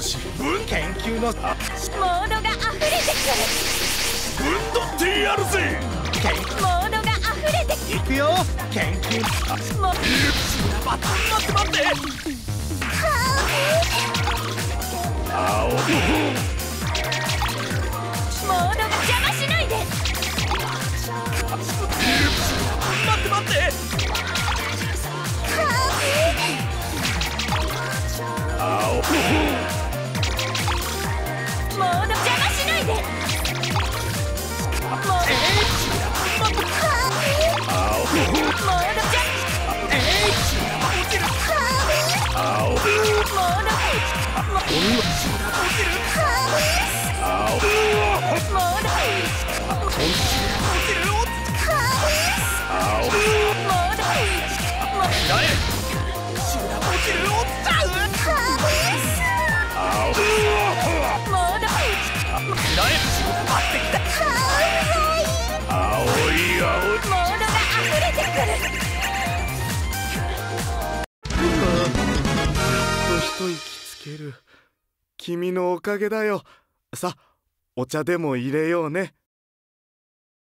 し分研究のモードが溢れてくる。分取ってやるぜモードが溢れていくよ研究。も待って待って青モードが邪魔しないで待って待って青一息つける。君のおかげだよ。さお茶でも入れようね。